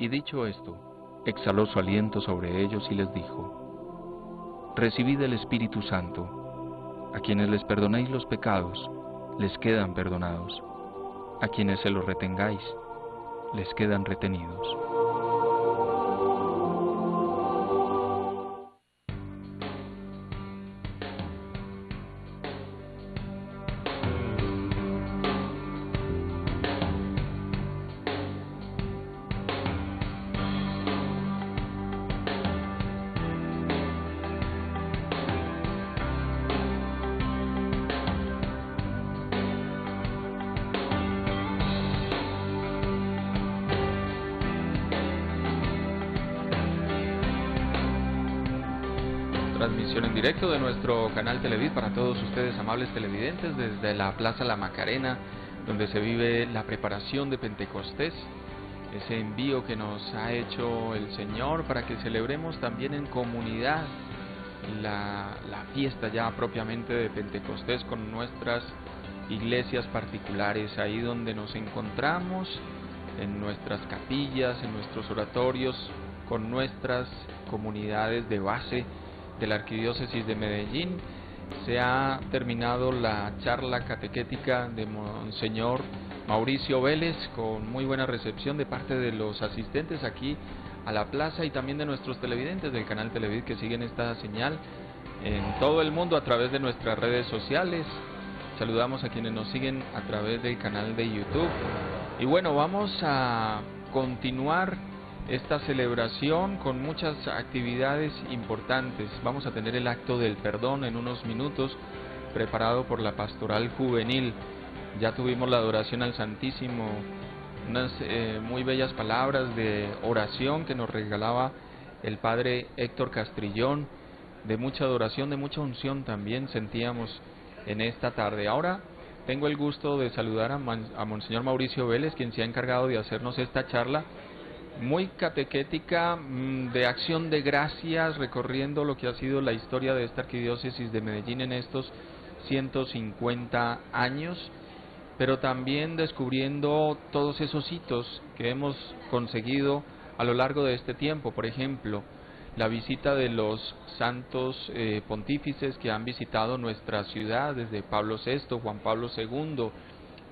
Y dicho esto, exhaló su aliento sobre ellos y les dijo, Recibid el Espíritu Santo. A quienes les perdonéis los pecados, les quedan perdonados. A quienes se los retengáis, les quedan retenidos. Para todos ustedes, amables televidentes, desde la Plaza La Macarena, donde se vive la preparación de Pentecostés, ese envío que nos ha hecho el Señor para que celebremos también en comunidad la, la fiesta ya propiamente de Pentecostés con nuestras iglesias particulares, ahí donde nos encontramos, en nuestras capillas, en nuestros oratorios, con nuestras comunidades de base de la Arquidiócesis de Medellín. Se ha terminado la charla catequética de Monseñor Mauricio Vélez con muy buena recepción de parte de los asistentes aquí a la plaza y también de nuestros televidentes del canal Televid que siguen esta señal en todo el mundo a través de nuestras redes sociales. Saludamos a quienes nos siguen a través del canal de YouTube. Y bueno, vamos a continuar esta celebración con muchas actividades importantes. Vamos a tener el acto del perdón en unos minutos, preparado por la pastoral juvenil. Ya tuvimos la adoración al Santísimo, unas eh, muy bellas palabras de oración que nos regalaba el padre Héctor Castrillón, de mucha adoración, de mucha unción también sentíamos en esta tarde. Ahora tengo el gusto de saludar a, a Monseñor Mauricio Vélez, quien se ha encargado de hacernos esta charla muy catequética mm, de acción de gracias, recorriendo lo que ha sido la historia de esta arquidiócesis de Medellín en estos 150 años, pero también descubriendo todos esos hitos que hemos conseguido a lo largo de este tiempo. Por ejemplo, la visita de los santos eh, pontífices que han visitado nuestra ciudad, desde Pablo VI, Juan Pablo II,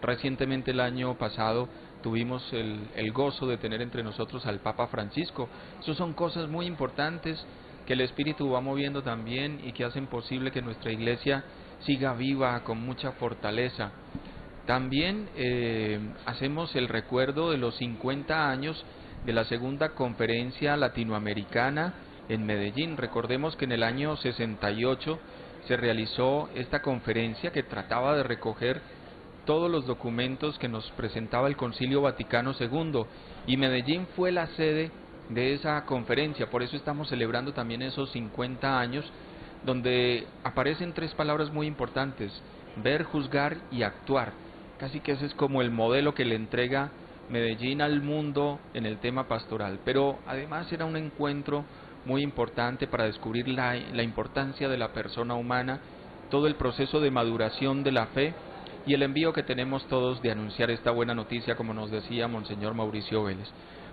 recientemente el año pasado tuvimos el, gozo de tener entre nosotros al Papa Francisco. Esas son cosas muy importantes que el Espíritu va moviendo también y que hacen posible que nuestra iglesia siga viva con mucha fortaleza. También eh, hacemos el recuerdo de los 50 años de la segunda conferencia latinoamericana en Medellín. Recordemos que en el año 68 se realizó esta conferencia que trataba de recoger todos los documentos que nos presentaba el Concilio Vaticano II y Medellín fue la sede de esa conferencia, por eso estamos celebrando también esos 50 años donde aparecen tres palabras muy importantes, ver, juzgar y actuar. Casi que ese es como el modelo que le entrega Medellín al mundo en el tema pastoral, pero además era un encuentro muy importante para descubrir la, la importancia de la persona humana, todo el proceso de maduración de la fe, y el envío que tenemos todos de anunciar esta buena noticia, como nos decía Monseñor Mauricio Vélez.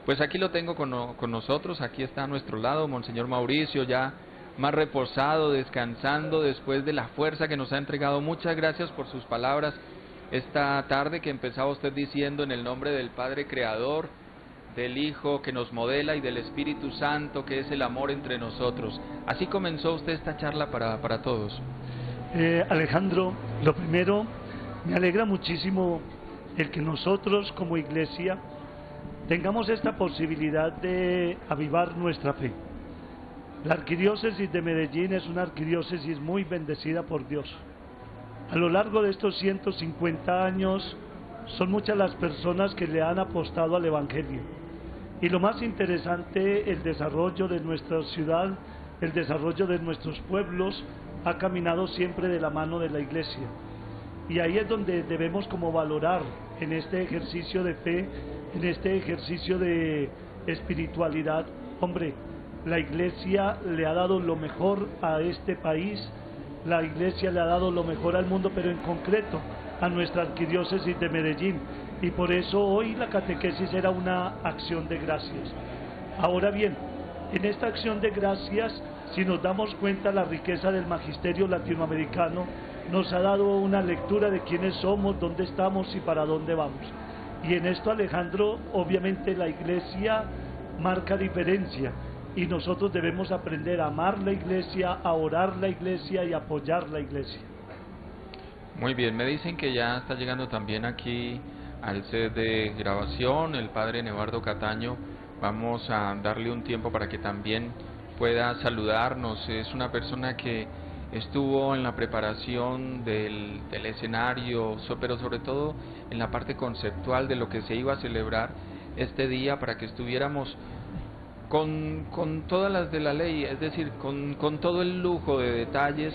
Pues aquí lo tengo con, nosotros, aquí está a nuestro lado Monseñor Mauricio, ya más reposado, descansando después de la fuerza que nos ha entregado. Muchas gracias por sus palabras esta tarde que empezaba usted diciendo en el nombre del Padre Creador, del Hijo que nos modela y del Espíritu Santo que es el amor entre nosotros. Así comenzó usted esta charla para, para todos. Eh, Alejandro, lo primero, me alegra muchísimo el que nosotros como iglesia tengamos esta posibilidad de avivar nuestra fe. La arquidiócesis de Medellín es una arquidiócesis muy bendecida por Dios. A lo largo de estos 150 años son muchas las personas que le han apostado al Evangelio. Y lo más interesante, el desarrollo de nuestra ciudad, el desarrollo de nuestros pueblos, ha caminado siempre de la mano de la iglesia. Y ahí es donde debemos como valorar en este ejercicio de fe, en este ejercicio de espiritualidad. Hombre, la iglesia le ha dado lo mejor a este país, la iglesia le ha dado lo mejor al mundo, pero en concreto a nuestra arquidiócesis de Medellín. Y por eso hoy la catequesis era una acción de gracias. Ahora bien, en esta acción de gracias, si nos damos cuenta la riqueza del magisterio latinoamericano, nos ha dado una lectura de quiénes somos, dónde estamos y para dónde vamos. Y en esto Alejandro, obviamente la iglesia marca diferencia y nosotros debemos aprender a amar la iglesia, a orar la iglesia y apoyar la iglesia. Muy bien, me dicen que ya está llegando también aquí al set de grabación el padre Nevardo Cataño. Vamos a darle un tiempo para que también pueda saludarnos. Es una persona que estuvo en la preparación del, escenario, pero sobre todo en la parte conceptual de lo que se iba a celebrar este día para que estuviéramos con, con todas las de la ley, es decir, con, con todo el lujo de detalles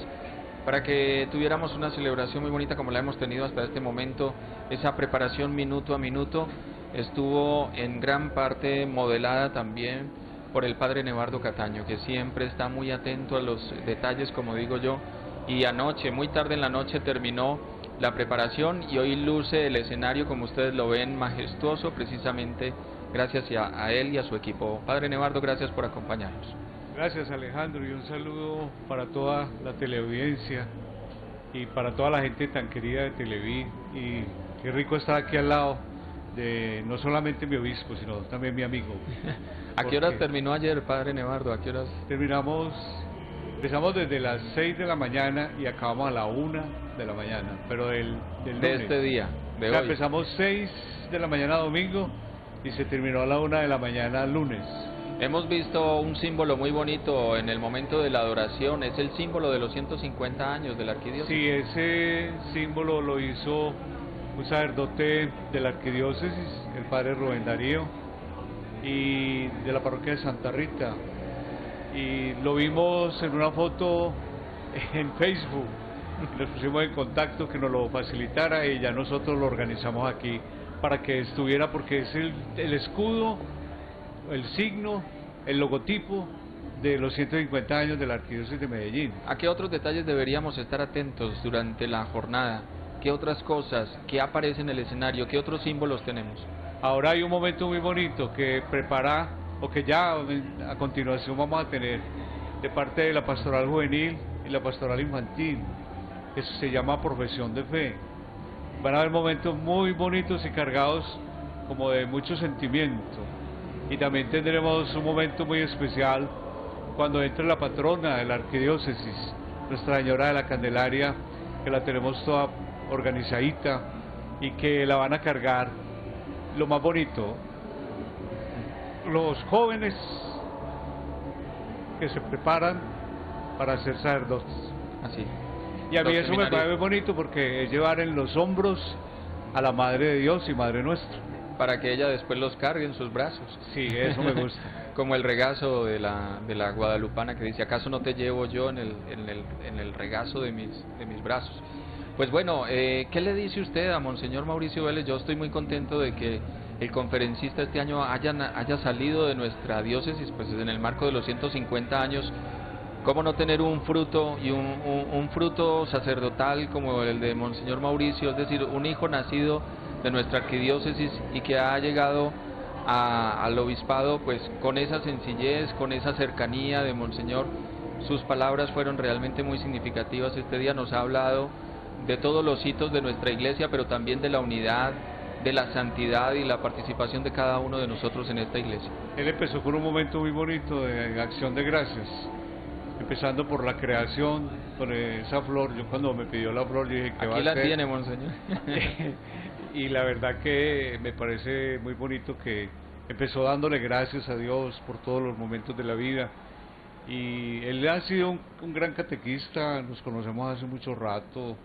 para que tuviéramos una celebración muy bonita como la hemos tenido hasta este momento. Esa preparación minuto a minuto estuvo en gran parte modelada también por el padre Nevardo Cataño, que siempre está muy atento a los detalles, como digo yo, y anoche, muy tarde en la noche, terminó la preparación y hoy luce el escenario, como ustedes lo ven, majestuoso, precisamente gracias a, él y a su equipo. Padre Nevardo, gracias por acompañarnos. Gracias Alejandro y un saludo para toda la teleaudiencia y para toda la gente tan querida de Televí y qué rico estar aquí al lado de no solamente mi obispo, sino también mi amigo. ¿A qué horas terminó ayer, padre Nevardo? ¿A qué horas? Terminamos, empezamos desde las 6 de la mañana y acabamos a la 1 de la mañana, pero del, del De este día, de hoy. Empezamos 6 de la mañana domingo y se terminó a la 1 de la mañana lunes. Hemos visto un símbolo muy bonito en el momento de la adoración, es el símbolo de los 150 años de la arquidiócesis. Sí, ese símbolo lo hizo un sacerdote de la arquidiócesis, el padre Rubén Darío, y de la parroquia de Santa Rita. Y lo vimos en una foto en Facebook. Nos pusimos en contacto que nos lo facilitara y ya nosotros lo organizamos aquí para que estuviera, porque es el, el escudo, el signo, el logotipo de los 150 años de la Arquidiócesis de Medellín. ¿A qué otros detalles deberíamos estar atentos durante la jornada? ¿Qué otras cosas? ¿Qué aparece en el escenario? ¿Qué otros símbolos tenemos? Ahora hay un momento muy bonito que prepara, o que ya a continuación vamos a tener, de parte de la pastoral juvenil y la pastoral infantil. Eso se llama profesión de fe. Van a haber momentos muy bonitos y cargados como de mucho sentimiento. Y también tendremos un momento muy especial cuando entre la patrona de la arquidiócesis, Nuestra Señora de la Candelaria, que la tenemos toda organizadita y que la van a cargar. Lo más bonito, los jóvenes que se preparan para ser sacerdotes. Así. Y a mí eso me parece bonito porque es llevar en los hombros a la Madre de Dios y Madre nuestra. Para que ella después los cargue en sus brazos. Sí, eso me gusta. Como el regazo de la, de la guadalupana que dice, ¿acaso no te llevo yo en el, en el, en el regazo de mis, de mis brazos? Pues bueno, eh, ¿qué le dice usted a Monseñor Mauricio Vélez? Yo estoy muy contento de que el conferencista este año haya, haya salido de nuestra diócesis, pues en el marco de los 150 años. ¿Cómo no tener un fruto y un, un, fruto sacerdotal como el de Monseñor Mauricio? Es decir, un hijo nacido de nuestra arquidiócesis y que ha llegado al obispado pues con esa sencillez, con esa cercanía de Monseñor. Sus palabras fueron realmente muy significativas. Este día nos ha hablado de todos los hitos de nuestra iglesia, pero también de la unidad, de la santidad y la participación de cada uno de nosotros en esta iglesia. Él empezó con un momento muy bonito de acción de gracias, empezando por la creación, con esa flor. Yo cuando me pidió la flor dije que Aquí la tiene, monseñor. y la verdad que me parece muy bonito que empezó dándole gracias a Dios por todos los momentos de la vida. Y él ha sido un gran catequista, nos conocemos hace mucho rato,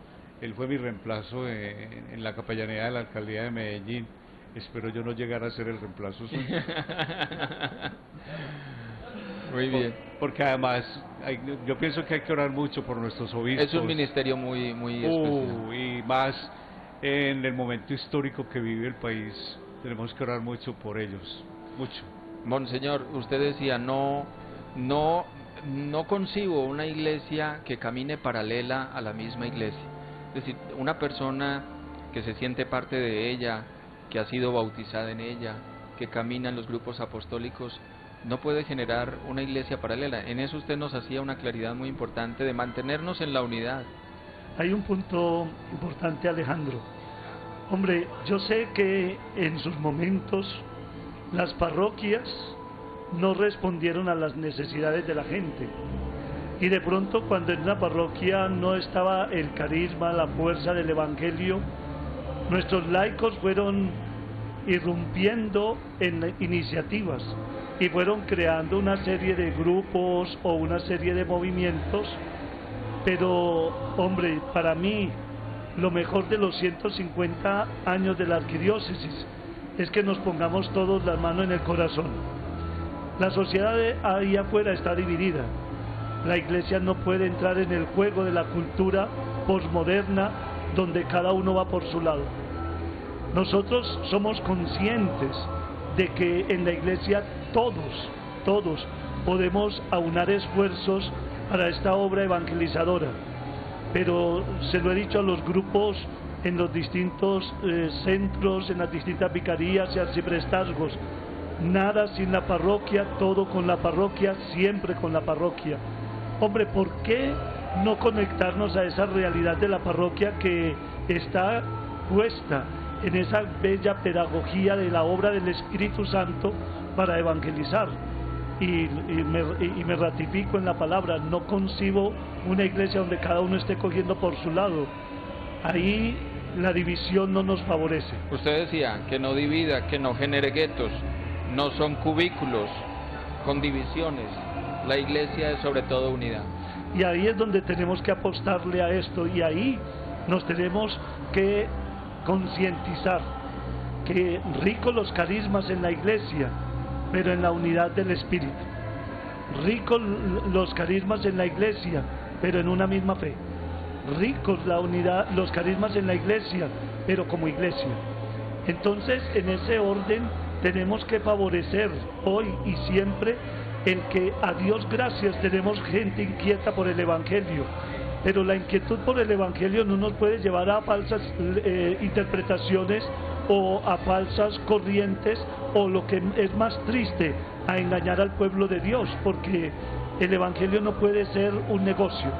él fue mi reemplazo en, la capellanía de la alcaldía de Medellín. Espero yo no llegar a ser el reemplazo suyo. Muy bien. porque además yo pienso que hay que orar mucho por nuestros obispos. Es un ministerio muy, muy uh, y más en el momento histórico que vive el país. Tenemos que orar mucho por ellos. Mucho. Monseñor, usted decía, no, no, no concibo una iglesia que camine paralela a la misma iglesia. Es decir, una persona que se siente parte de ella, que ha sido bautizada en ella, que camina en los grupos apostólicos, no puede generar una iglesia paralela. En eso usted nos hacía una claridad muy importante de mantenernos en la unidad. Hay un punto importante, Alejandro. Hombre, yo sé que en sus momentos las parroquias no respondieron a las necesidades de la gente. Y de pronto cuando en una parroquia no estaba el carisma, la fuerza del Evangelio, nuestros laicos fueron irrumpiendo en iniciativas y fueron creando una serie de grupos o una serie de movimientos, pero hombre, para mí lo mejor de los 150 años de la arquidiócesis es que nos pongamos todos la mano en el corazón. La sociedad ahí afuera está dividida. La iglesia no puede entrar en el juego de la cultura posmoderna donde cada uno va por su lado. Nosotros somos conscientes de que en la iglesia todos, todos podemos aunar esfuerzos para esta obra evangelizadora. Pero se lo he dicho a los grupos en los distintos eh, centros, en las distintas vicarías y arciprestazgos. Nada sin la parroquia, todo con la parroquia, siempre con la parroquia. Hombre, ¿por qué no conectarnos a esa realidad de la parroquia que está puesta en esa bella pedagogía de la obra del Espíritu Santo para evangelizar. Y, me, ratifico en la palabra, no concibo una iglesia donde cada uno esté cogiendo por su lado. Ahí la división no nos favorece. Usted decía que no divida, que no genere guetos, no son cubículos con divisiones. La iglesia es sobre todo unidad. Y ahí es donde tenemos que apostarle a esto y ahí nos tenemos que concientizar que ricos los carismas en la iglesia, pero en la unidad del Espíritu. Ricos los carismas en la iglesia, pero en una misma fe. Ricos la unidad, los carismas en la iglesia, pero como iglesia. Entonces, en ese orden tenemos que favorecer hoy y siempre el que a Dios gracias tenemos gente inquieta por el Evangelio, pero la inquietud por el Evangelio no nos puede llevar a falsas eh, interpretaciones o a falsas corrientes o lo que es más triste, a engañar al pueblo de Dios, porque el Evangelio no puede ser un negocio,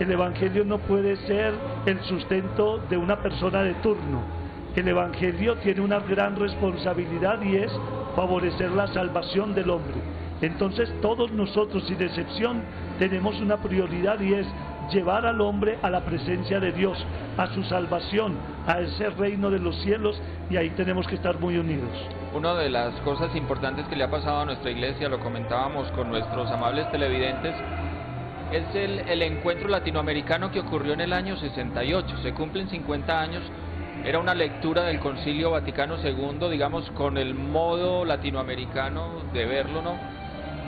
el Evangelio no puede ser el sustento de una persona de turno. El Evangelio tiene una gran responsabilidad y es favorecer la salvación del hombre. Entonces todos nosotros, sin excepción, tenemos una prioridad y es llevar al hombre a la presencia de Dios, a su salvación, a ese reino de los cielos y ahí tenemos que estar muy unidos. Una de las cosas importantes que le ha pasado a nuestra iglesia, lo comentábamos con nuestros amables televidentes, es el, el encuentro latinoamericano que ocurrió en el año 68, se cumplen 50 años era una lectura del Concilio Vaticano II, digamos, con el modo latinoamericano de verlo, ¿no?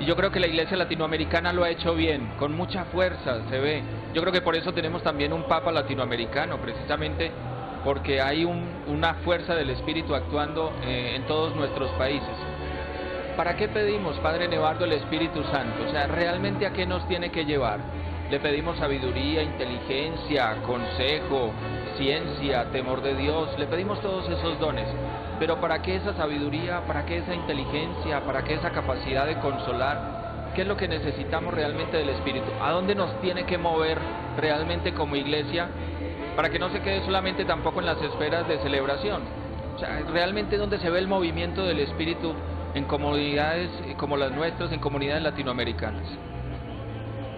Y yo creo que la iglesia latinoamericana lo ha hecho bien, con mucha fuerza, se ve. Yo creo que por eso tenemos también un Papa latinoamericano, precisamente porque hay una fuerza del Espíritu actuando eh, en todos nuestros países. ¿Para qué pedimos, Padre Nevardo, el Espíritu Santo? O sea, ¿realmente a qué nos tiene que llevar? Le pedimos sabiduría, inteligencia, consejo, ciencia, temor de Dios, le pedimos todos esos dones. Pero ¿para qué esa sabiduría? ¿Para qué esa inteligencia? ¿Para qué esa capacidad de consolar? ¿Qué es lo que necesitamos realmente del Espíritu? ¿A dónde nos tiene que mover realmente como iglesia? Para que no se quede solamente tampoco en las esferas de celebración. O sea, realmente donde se ve el movimiento del Espíritu en comunidades como las nuestras, en comunidades latinoamericanas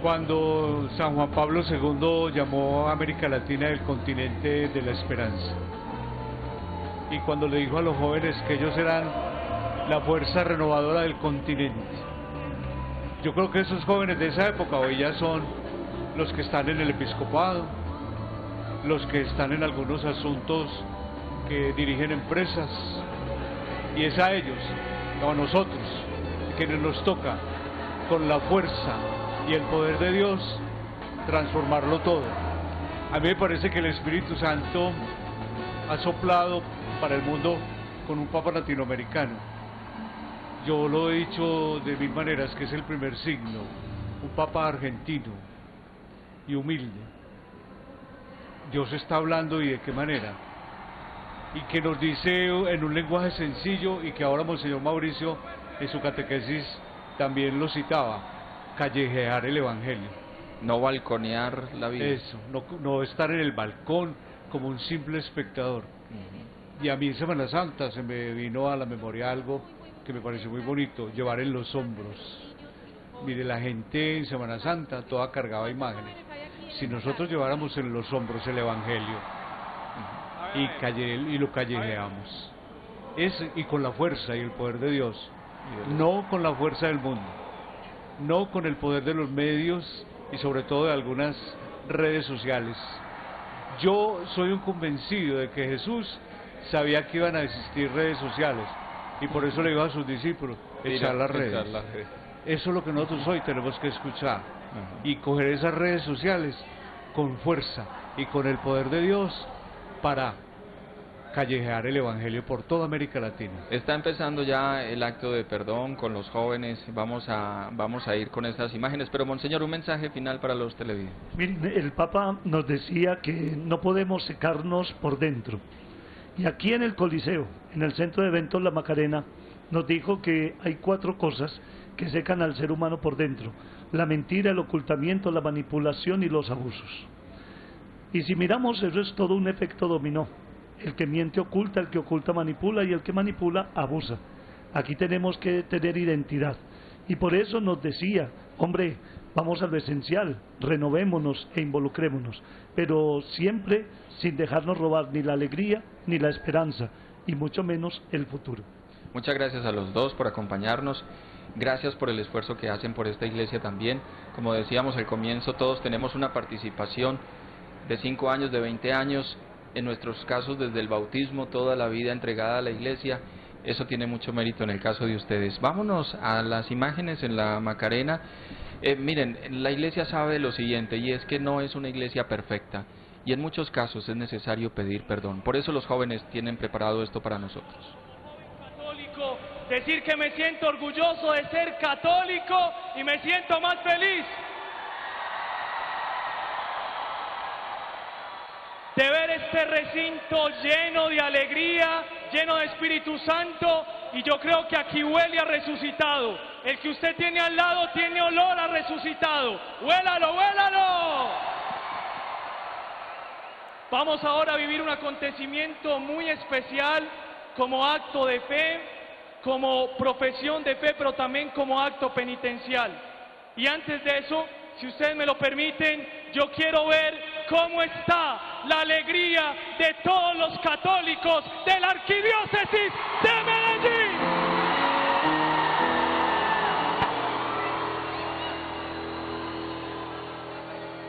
cuando San Juan Pablo II llamó a América Latina el continente de la esperanza. Y cuando le dijo a los jóvenes que ellos eran la fuerza renovadora del continente. Yo creo que esos jóvenes de esa época hoy ya son los que están en el episcopado, los que están en algunos asuntos que dirigen empresas, y es a ellos, o a nosotros, quienes nos toca con la fuerza y el poder de Dios transformarlo todo. A mí me parece que el Espíritu Santo ha soplado para el mundo con un Papa latinoamericano. Yo lo he dicho de mil maneras, que es el primer signo, un Papa argentino y humilde. Dios está hablando y de qué manera. y que nos dice en un lenguaje sencillo y que ahora Monseñor Mauricio en su catequesis también lo citaba, callejear el Evangelio. No balconear la vida. Eso, no, no estar en el balcón como un simple espectador. Y a mí en Semana Santa se me vino a la memoria algo que me pareció muy bonito, llevar en los hombros. Mire, la gente en Semana Santa toda cargaba imágenes. Si nosotros lleváramos en los hombros el Evangelio y, calle, y lo callejeamos, es, y con la fuerza y el poder de Dios, no con la fuerza del mundo, no con el poder de los medios y sobre todo de algunas redes sociales. Yo soy un convencido de que Jesús sabía que iban a existir redes sociales y por eso le dijo a sus discípulos, echar las redes. Eso es lo que nosotros hoy tenemos que escuchar y coger esas redes sociales con fuerza y con el poder de Dios para callejear el Evangelio por toda América Latina. Está empezando ya el acto de perdón con los jóvenes, vamos a, vamos a ir con estas imágenes, pero Monseñor, un mensaje final para los televidentes. Miren, el Papa nos decía que no podemos secarnos por dentro. Y aquí en el Coliseo, en el centro de eventos La Macarena, nos dijo que hay cuatro cosas que secan al ser humano por dentro. La mentira, el ocultamiento, la manipulación y los abusos. Y si miramos, eso es todo un efecto dominó. El que miente oculta, el que oculta manipula y el que manipula abusa. Aquí tenemos que tener identidad. Y por eso nos decía, hombre, vamos a lo esencial, renovémonos e involucrémonos, pero siempre sin dejarnos robar ni la alegría ni la esperanza, y mucho menos el futuro. Muchas gracias a los dos por acompañarnos. Gracias por el esfuerzo que hacen por esta iglesia también. Como decíamos al comienzo, todos tenemos una participación de 5 años, de 20 años, en nuestros casos desde el bautismo, toda la vida entregada a la iglesia. Eso tiene mucho mérito en el caso de ustedes. Vámonos a las imágenes en la Macarena. Eh, miren, la iglesia sabe lo siguiente, y es que no es una iglesia perfecta. Y en muchos casos es necesario pedir perdón. Por eso los jóvenes tienen preparado esto para nosotros decir que me siento orgulloso de ser católico y me siento más feliz de ver este recinto lleno de alegría, lleno de Espíritu Santo y yo creo que aquí huele a resucitado. El que usted tiene al lado tiene olor a resucitado. Huélalo, huélalo. Vamos ahora a vivir un acontecimiento muy especial como acto de fe como profesión de fe, pero también como acto penitencial. Y antes de eso, si ustedes me lo permiten, yo quiero ver cómo está la alegría de todos los católicos de la arquidiócesis de Medellín.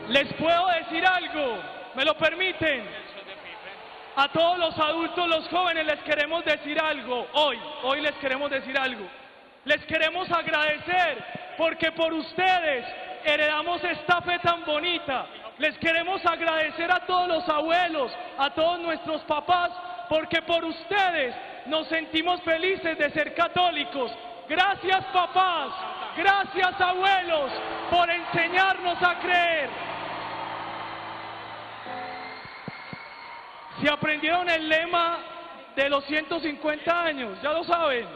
Les puedo decir algo, ¿me lo permiten? A todos los adultos, los jóvenes, les queremos decir algo. Hoy, hoy les queremos decir algo. Les queremos agradecer porque por ustedes heredamos esta fe tan bonita. Les queremos agradecer a todos los abuelos, a todos nuestros papás, porque por ustedes nos sentimos felices de ser católicos. Gracias papás, gracias abuelos por enseñarnos a creer. Si aprendieron el lema de los 150 años, ya lo saben.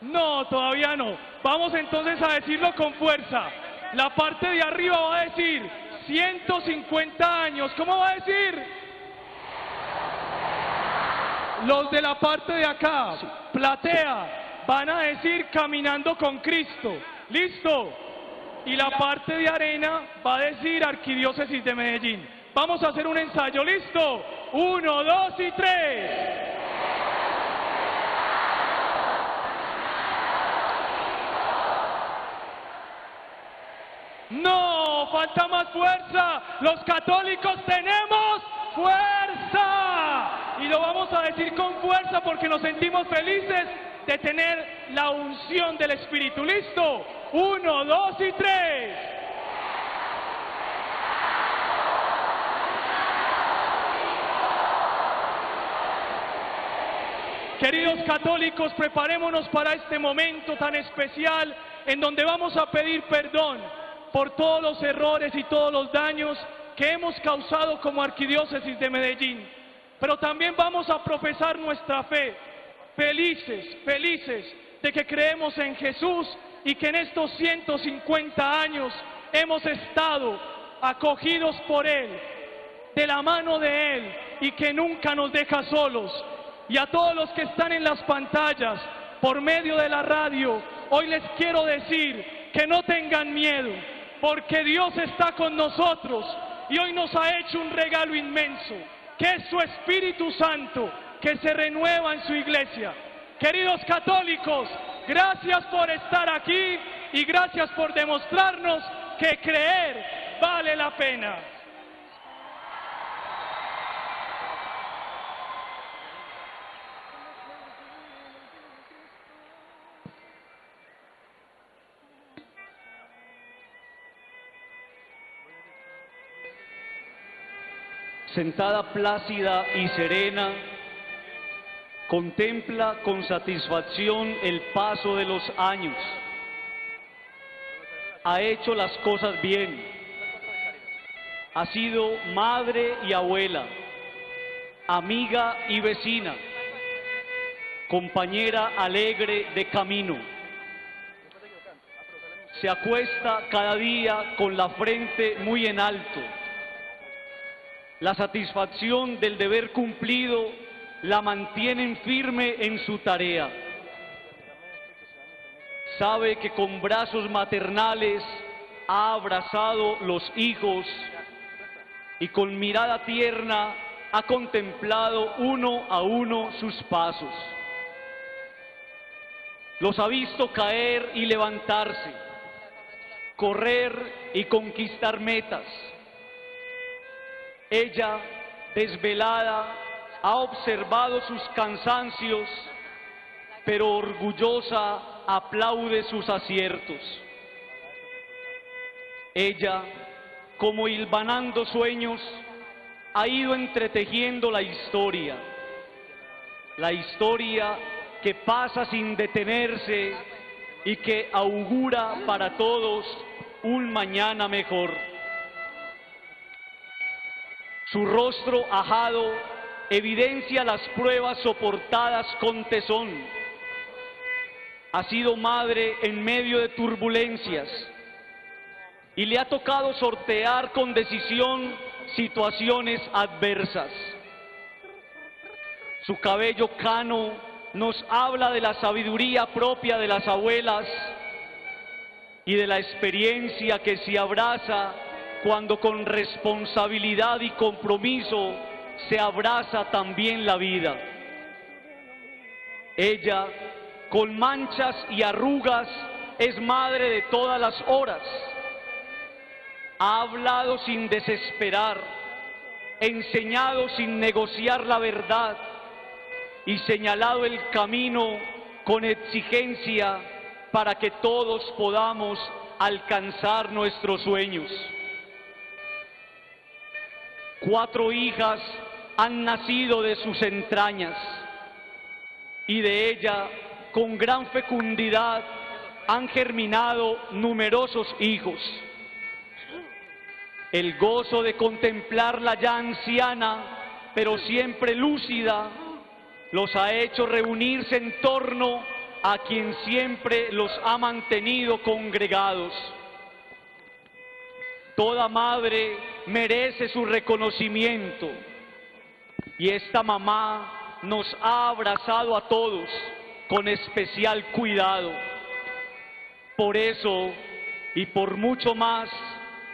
No, todavía no. Vamos entonces a decirlo con fuerza. La parte de arriba va a decir 150 años. ¿Cómo va a decir? Los de la parte de acá, platea, van a decir caminando con Cristo. ¿Listo? Y la parte de arena va a decir Arquidiócesis de Medellín. Vamos a hacer un ensayo. ¿Listo? Uno, dos y tres. No, falta más fuerza. Los católicos tenemos fuerza. Y lo vamos a decir con fuerza porque nos sentimos felices de tener la unción del Espíritu. ¿Listo? Uno, dos y tres. Queridos católicos, preparémonos para este momento tan especial en donde vamos a pedir perdón por todos los errores y todos los daños que hemos causado como arquidiócesis de Medellín. pero también vamos a profesar nuestra fe. Felices, felices de que creemos en Jesús y que en estos 150 años hemos estado acogidos por Él, de la mano de Él y que nunca nos deja solos. Y a todos los que están en las pantallas, por medio de la radio, hoy les quiero decir que no tengan miedo, porque Dios está con nosotros y hoy nos ha hecho un regalo inmenso, que es su Espíritu Santo, que se renueva en su iglesia. Queridos católicos, gracias por estar aquí y gracias por demostrarnos que creer vale la pena. Sentada plácida y serena, contempla con satisfacción el paso de los años. Ha hecho las cosas bien. Ha sido madre y abuela, amiga y vecina, compañera alegre de camino. Se acuesta cada día con la frente muy en alto la satisfacción del deber cumplido la mantienen firme en su tarea. Sabe que con brazos maternales ha abrazado los hijos y con mirada tierna ha contemplado uno a uno sus pasos. Los ha visto caer y levantarse, correr y conquistar metas ella, desvelada, ha observado sus cansancios, pero orgullosa aplaude sus aciertos. Ella, como hilvanando sueños, ha ido entretejiendo la historia, la historia que pasa sin detenerse y que augura para todos un mañana mejor. Su rostro ajado evidencia las pruebas soportadas con tesón. Ha sido madre en medio de turbulencias y le ha tocado sortear con decisión situaciones adversas. Su cabello cano nos habla de la sabiduría propia de las abuelas y de la experiencia que se abraza cuando con responsabilidad y compromiso se abraza también la vida. Ella, con manchas y arrugas, es madre de todas las horas. Ha hablado sin desesperar, enseñado sin negociar la verdad y señalado el camino con exigencia para que todos podamos alcanzar nuestros sueños. Cuatro hijas han nacido de sus entrañas y de ella con gran fecundidad han germinado numerosos hijos. El gozo de contemplarla ya anciana, pero siempre lúcida, los ha hecho reunirse en torno a quien siempre los ha mantenido congregados. Toda madre merece su reconocimiento y esta mamá nos ha abrazado a todos con especial cuidado. Por eso y por mucho más,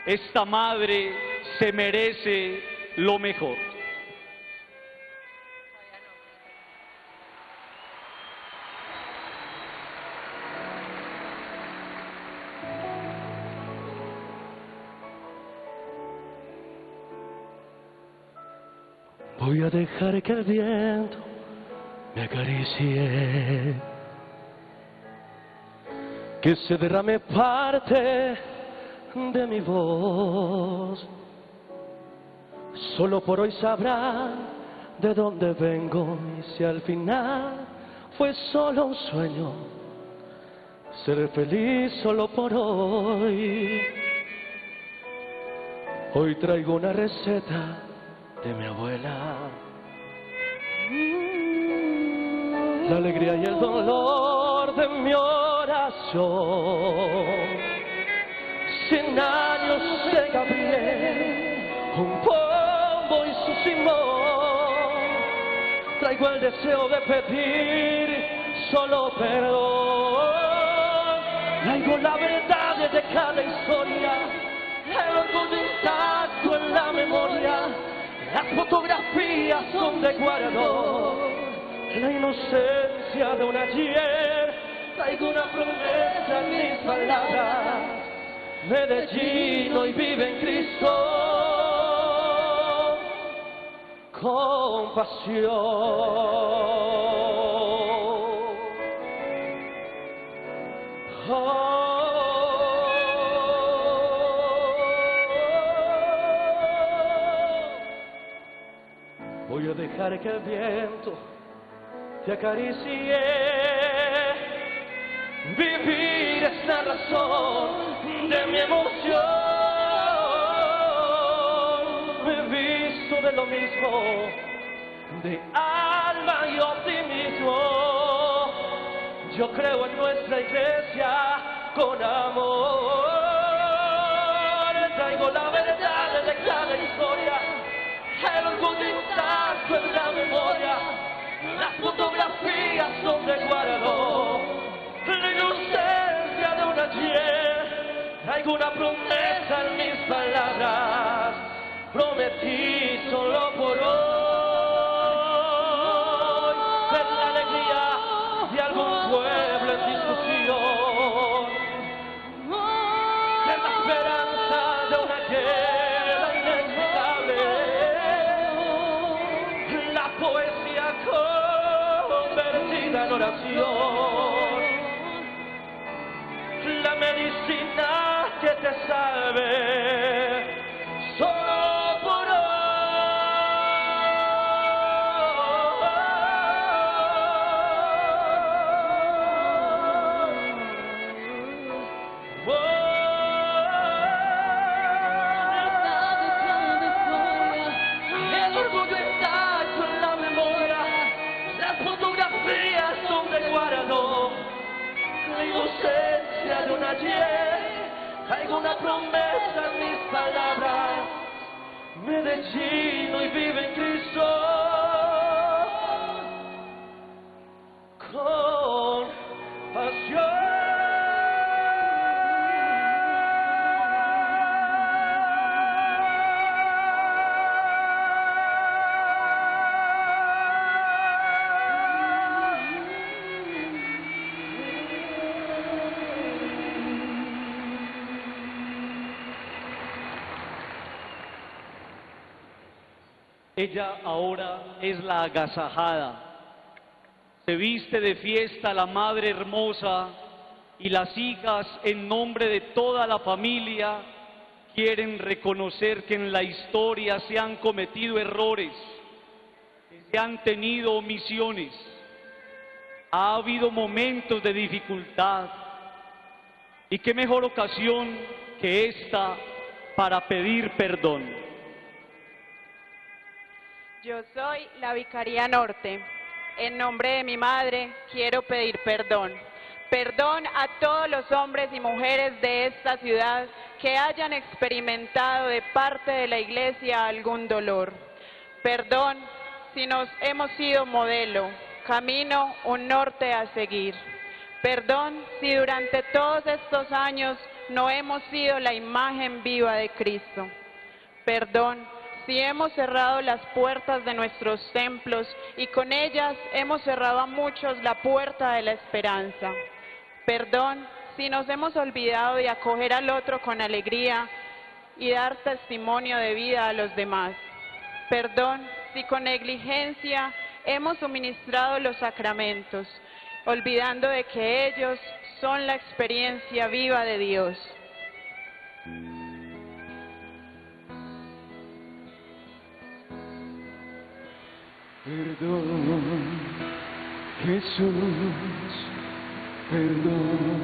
esta madre se merece lo mejor. Voy a dejar que el viento me acaricie, que se derrame parte de mi voz. Solo por hoy sabrá de dónde vengo y si al final fue solo un sueño. Ser feliz solo por hoy. Hoy traigo una receta de mi abuela la alegría y el dolor de mi oración. Cien años de Gabriel, un pombo y su simón. Traigo el deseo de pedir solo perdón. Traigo la verdad de cada historia, el orgullo intacto en la memoria. Las fotografías son de guardó la inocencia de un ayer. Traigo una promesa en mis palabras. Medellín hoy vive en Cristo con Voy dejar que el viento te acaricie. Vivir es la razón de mi emoción. Me he visto de lo mismo, de alma y optimismo. Yo creo en nuestra iglesia con amor. Traigo la verdad de cada historia, orgullo intacto en la memoria. Las fotografías son de guardó, la inocencia de un ayer. Traigo una promesa en mis palabras, prometí solo por hoy ver la alegría de algún pueblo en oración, la medicina que te salve. Una promesa en mis palabras, Medellín hoy vive en Cristo, Ella ahora es la agasajada. Se viste de fiesta la madre hermosa y las hijas en nombre de toda la familia quieren reconocer que en la historia se han cometido errores, se han tenido omisiones, ha habido momentos de dificultad y qué mejor ocasión que esta para pedir perdón. Yo soy la Vicaría Norte. En nombre de mi madre quiero pedir perdón. Perdón a todos los hombres y mujeres de esta ciudad que hayan experimentado de parte de la iglesia algún dolor. Perdón si nos hemos sido modelo, camino, un norte a seguir. Perdón si durante todos estos años no hemos sido la imagen viva de Cristo. Perdón si hemos cerrado las puertas de nuestros templos y con ellas hemos cerrado a muchos la puerta de la esperanza. Perdón si nos hemos olvidado de acoger al otro con alegría y dar testimonio de vida a los demás. Perdón si con negligencia hemos suministrado los sacramentos, olvidando de que ellos son la experiencia viva de Dios. Perdón, Jesús, perdón.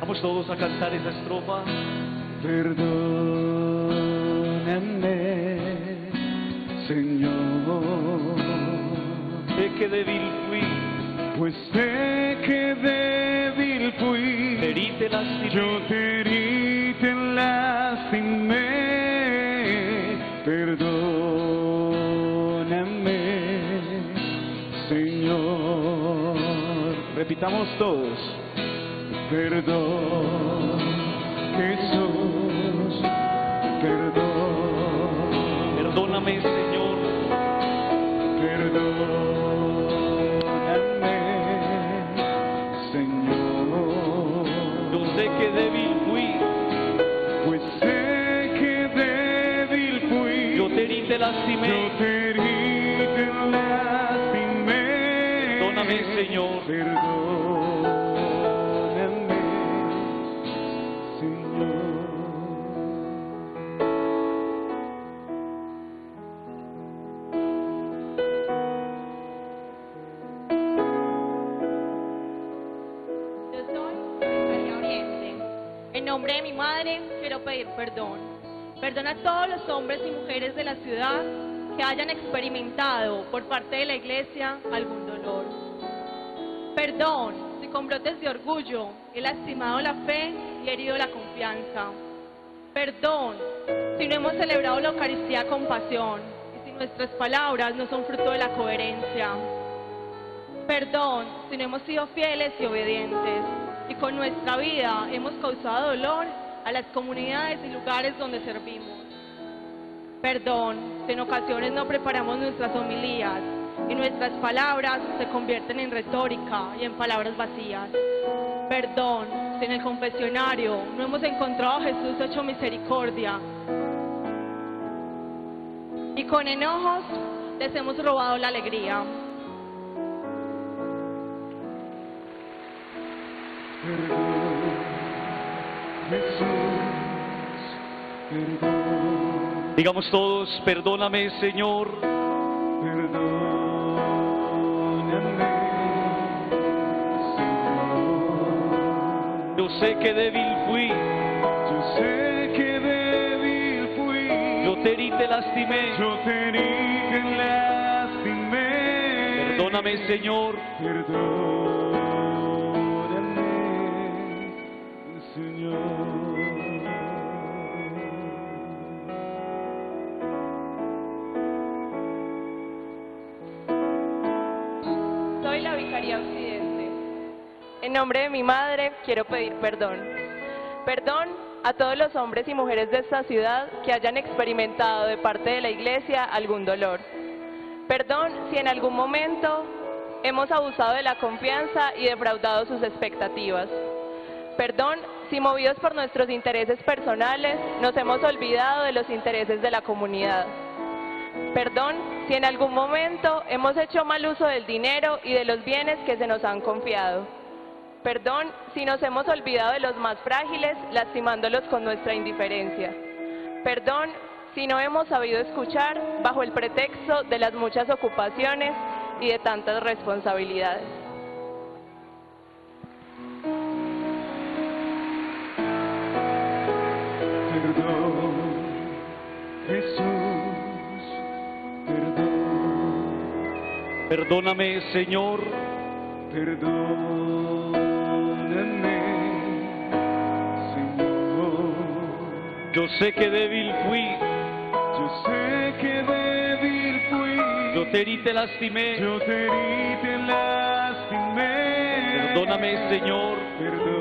Vamos todos a cantar esa estrofa. Perdóname, Señor. Sé que débil fui. Pues sé que débil fui. Yo te herí cantamos todos. Perdón, Jesús, perdón. Perdóname, Señor. Perdóname, Señor. Yo sé que débil fui. Pues sé que débil fui. Yo te herí, te lastimé. Yo te herí, te lastimé. Perdóname, Señor. Perdón. Perdón a todos los hombres y mujeres de la ciudad que hayan experimentado por parte de la iglesia algún dolor. Perdón si con brotes de orgullo he lastimado la fe y herido la confianza. Perdón si no hemos celebrado la Eucaristía con pasión y si nuestras palabras no son fruto de la coherencia. Perdón si no hemos sido fieles y obedientes y con nuestra vida hemos causado dolor a las comunidades y lugares donde servimos. Perdón si en ocasiones no preparamos nuestras homilías y nuestras palabras se convierten en retórica y en palabras vacías. Perdón si en el confesionario no hemos encontrado a Jesús hecho misericordia y con enojos les hemos robado la alegría. Jesús, perdón, Digamos todos, perdóname, Señor. perdóname, Señor. Yo sé que débil fui. Yo sé que débil fui. Yo te herí, te lastimé. Yo te herí, te lastimé. Perdóname, Señor. Perdóname, nombre de mi madre quiero pedir perdón. Perdón a todos los hombres y mujeres de esta ciudad que hayan experimentado de parte de la Iglesia algún dolor. Perdón si en algún momento hemos abusado de la confianza y defraudado sus expectativas. Perdón si movidos por nuestros intereses personales nos hemos olvidado de los intereses de la comunidad. Perdón si en algún momento hemos hecho mal uso del dinero y de los bienes que se nos han confiado. Perdón si nos hemos olvidado de los más frágiles, lastimándolos con nuestra indiferencia. Perdón si no hemos sabido escuchar bajo el pretexto de las muchas ocupaciones y de tantas responsabilidades. Perdón, Jesús, perdón, Perdóname, Señor. perdóname, Yo sé que débil fui. Yo sé que débil fui. Yo te herí, te lastimé. Yo te herí, te lastimé. Perdóname, Señor. Perdóname,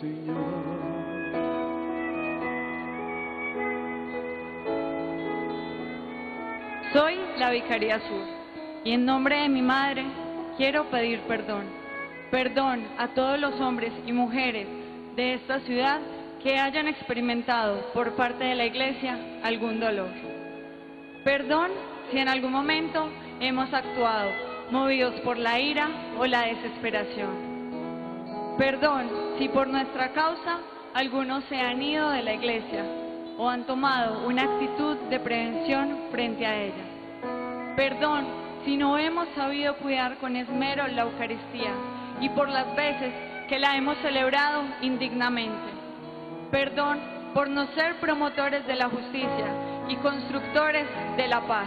Señor. Soy la Vicaría Sur y en nombre de mi madre quiero pedir perdón. Perdón a todos los hombres y mujeres de esta ciudad que hayan experimentado por parte de la Iglesia algún dolor. Perdón si en algún momento hemos actuado movidos por la ira o la desesperación. Perdón si por nuestra causa algunos se han ido de la iglesia o han tomado una actitud de prevención frente a ella. Perdón si no hemos sabido cuidar con esmero la Eucaristía y por las veces que la hemos celebrado indignamente. Perdón por no ser promotores de la justicia y constructores de la paz.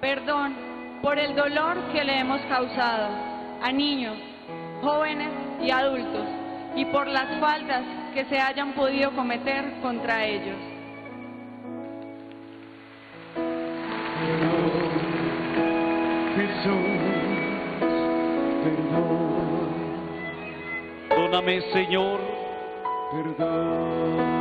Perdón por el dolor que le hemos causado a niños, jóvenes y adultos y por las faltas que se hayan podido cometer contra ellos. Perdóname, Señor. Perdóname,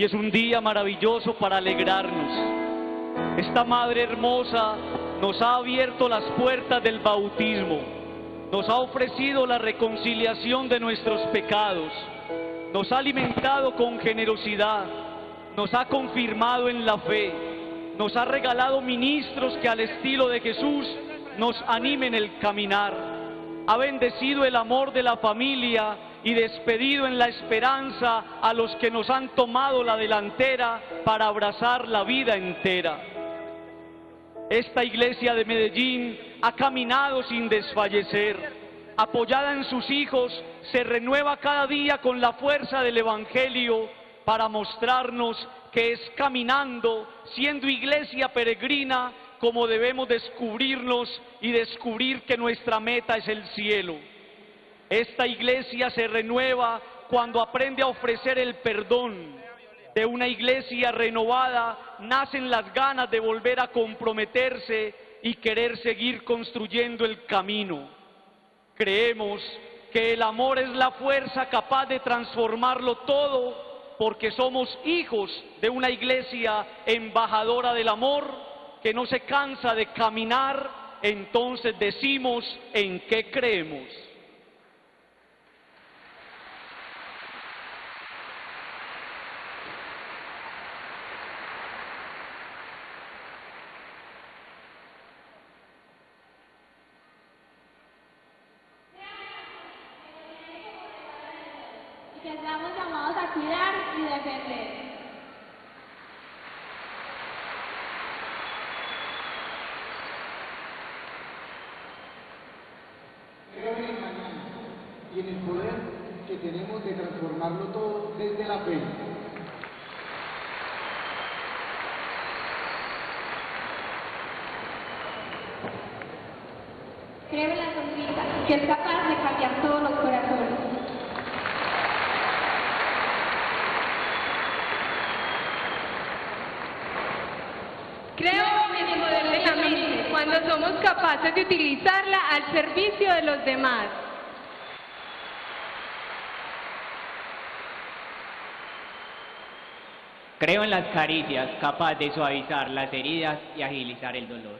Hoy es un día maravilloso para alegrarnos. Esta Madre hermosa nos ha abierto las puertas del bautismo, nos ha ofrecido la reconciliación de nuestros pecados, nos ha alimentado con generosidad, nos ha confirmado en la fe, nos ha regalado ministros que al estilo de Jesús nos animen el caminar, ha bendecido el amor de la familia y despedido en la esperanza a los que nos han tomado la delantera para abrazar la vida entera. Esta iglesia de Medellín ha caminado sin desfallecer, apoyada en sus hijos, se renueva cada día con la fuerza del Evangelio para mostrarnos que es caminando, siendo iglesia peregrina, como debemos descubrirnos y descubrir que nuestra meta es el cielo. Esta iglesia se renueva cuando aprende a ofrecer el perdón. De una iglesia renovada nacen las ganas de volver a comprometerse y querer seguir construyendo el camino. Creemos que el amor es la fuerza capaz de transformarlo todo porque somos hijos de una iglesia embajadora del amor que no se cansa de caminar, entonces decimos en qué creemos. y que estamos llamados a cuidar y defender. Creo en el mañana y en el poder que tenemos de transformarlo Creo en la sonrisa, que es capaz de cambiar todos los corazones. Creo en el poder de la cuando somos capaces de utilizarla al servicio de los demás. Creo en las caricias, capaz de suavizar las heridas y agilizar el dolor.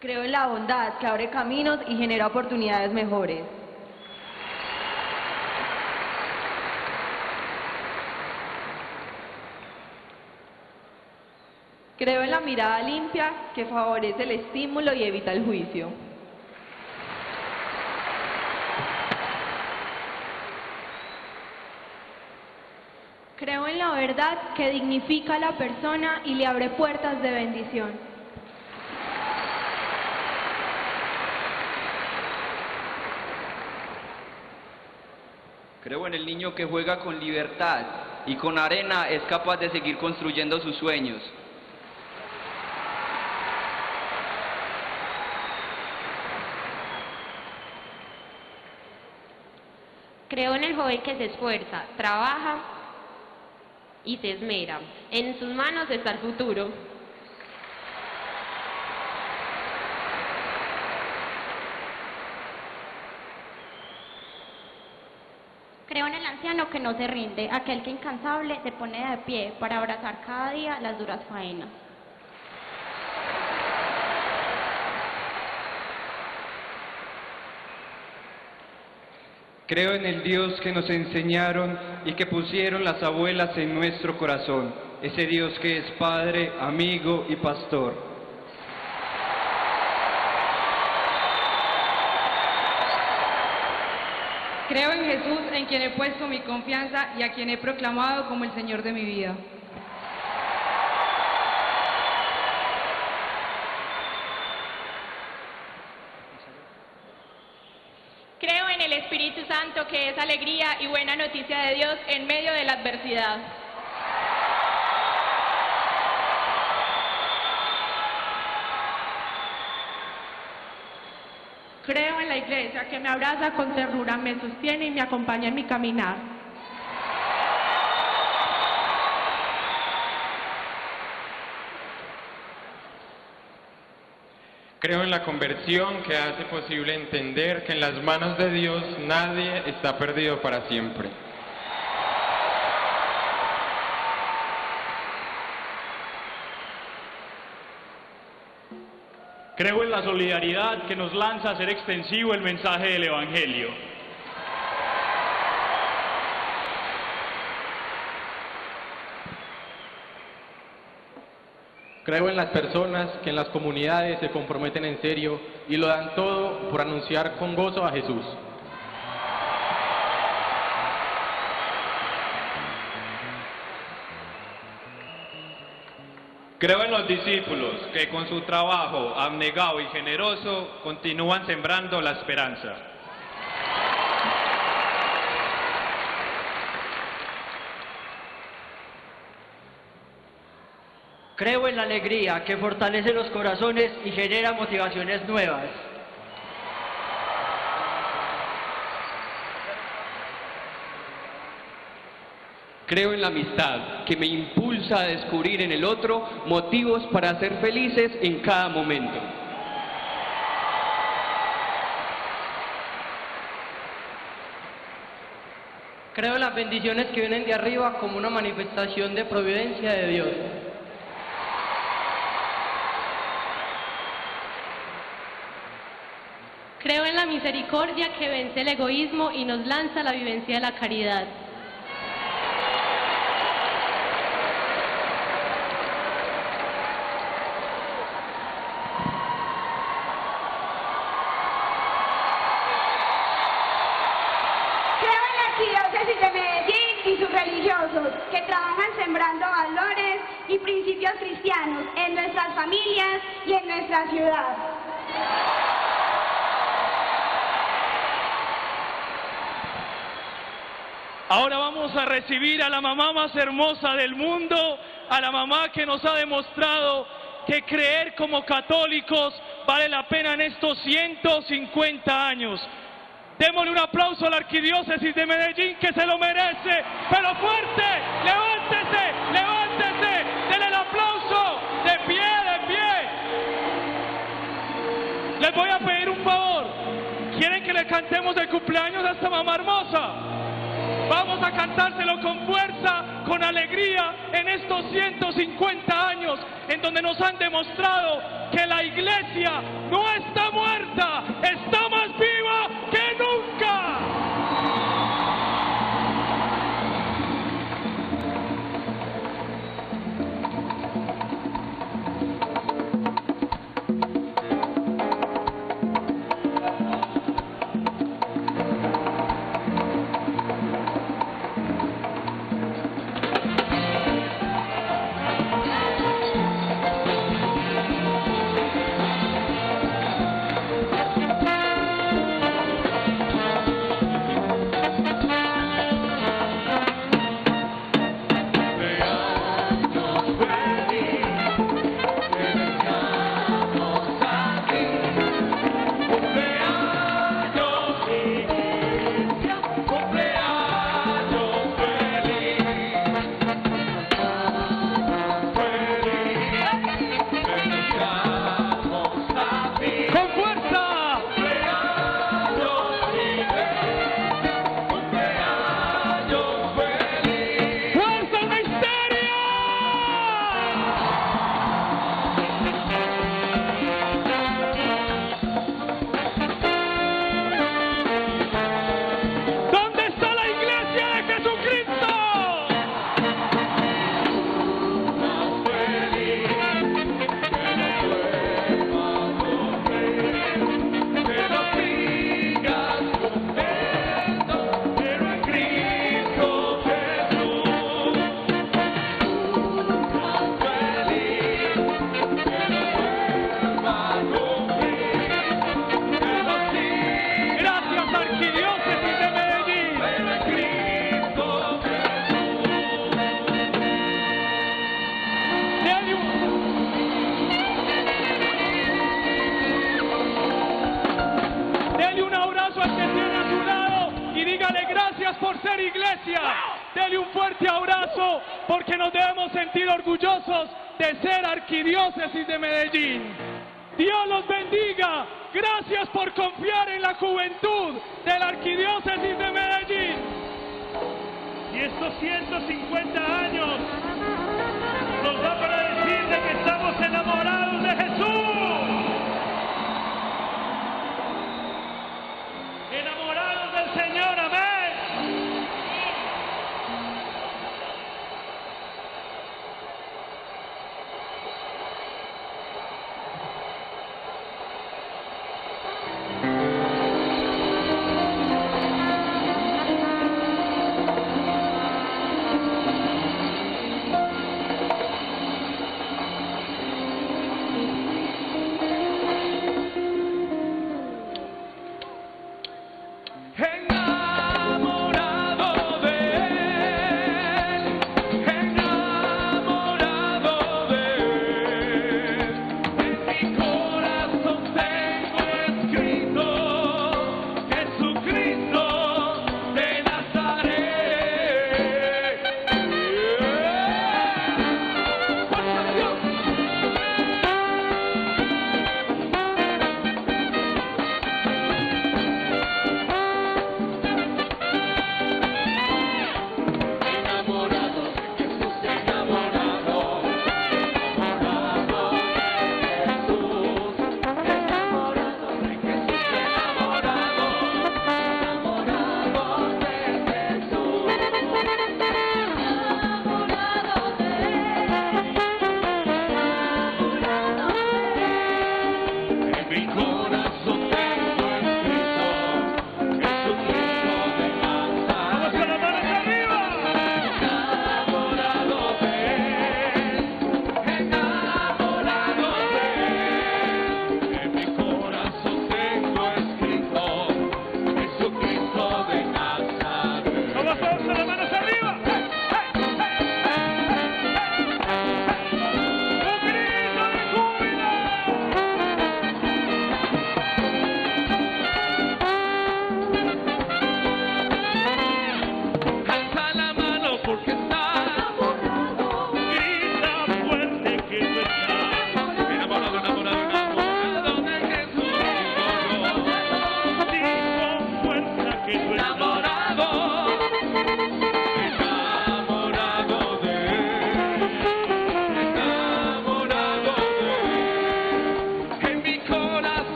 Creo en la bondad que abre caminos y genera oportunidades mejores. Creo en la mirada limpia que favorece el estímulo y evita el juicio. Creo en la verdad que dignifica a la persona y le abre puertas de bendición. Creo en el niño que juega con libertad y con arena es capaz de seguir construyendo sus sueños. Creo en el joven que se esfuerza, trabaja y se esmera. En sus manos está el futuro. Creo en el anciano que no se rinde, aquel que incansable se pone de pie para abrazar cada día las duras faenas. Creo en el Dios que nos enseñaron y que pusieron las abuelas en nuestro corazón, ese Dios que es Padre, amigo y pastor. Creo en Jesús, en quien he puesto mi confianza y a quien he proclamado como el Señor de mi vida. el Espíritu Santo, que es alegría y buena noticia de Dios en medio de la adversidad. Creo en la iglesia que me abraza con ternura, me sostiene y me acompaña en mi caminar. Creo en la conversión que hace posible entender que en las manos de Dios nadie está perdido para siempre. Creo en la solidaridad que nos lanza a ser extensivo el mensaje del Evangelio. Creo en las personas que en las comunidades se comprometen en serio y lo dan todo por anunciar con gozo a Jesús. Creo en los discípulos que con su trabajo abnegado y generoso continúan sembrando la esperanza. Creo en la alegría que fortalece los corazones y genera motivaciones nuevas. Creo en la amistad que me impulsa a descubrir en el otro motivos para ser felices en cada momento. Creo en las bendiciones que vienen de arriba como una manifestación de providencia de Dios. Creo en la misericordia que vence el egoísmo y nos lanza a la vivencia de la caridad. Creo en la arquidiócesis de Medellín y sus religiosos que trabajan sembrando valores y principios cristianos en nuestras familias y en nuestra ciudad. Ahora vamos a recibir a la mamá más hermosa del mundo, a la mamá que nos ha demostrado que creer como católicos vale la pena en estos 150 años. Démosle un aplauso a la arquidiócesis de Medellín que se lo merece, pero fuerte, levántese, levántese, denle el aplauso, de pie, de pie. Les voy a pedir un favor, ¿quieren que le cantemos el cumpleaños a esta mamá hermosa? Vamos a cantárselo con fuerza, con alegría en estos 150 años en donde nos han demostrado que la iglesia no está muerta, está más viva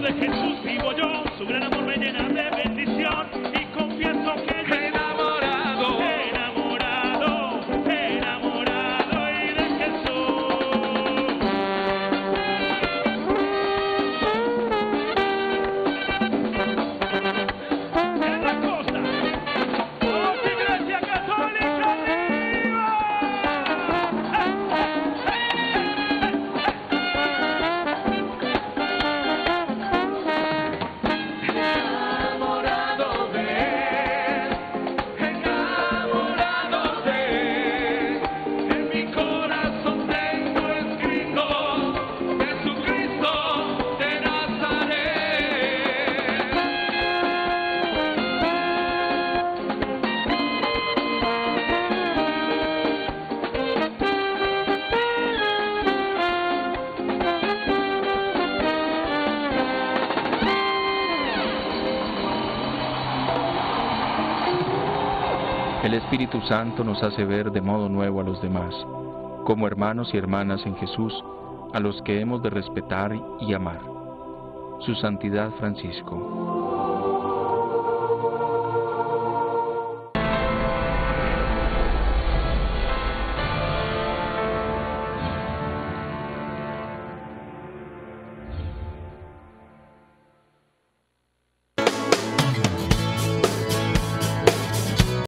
de Jesús vivo yo, su gran amor me llena de bendición y confieso que Santo nos hace ver de modo nuevo a los demás, como hermanos y hermanas en Jesús, a los que hemos de respetar y amar. Su Santidad Francisco.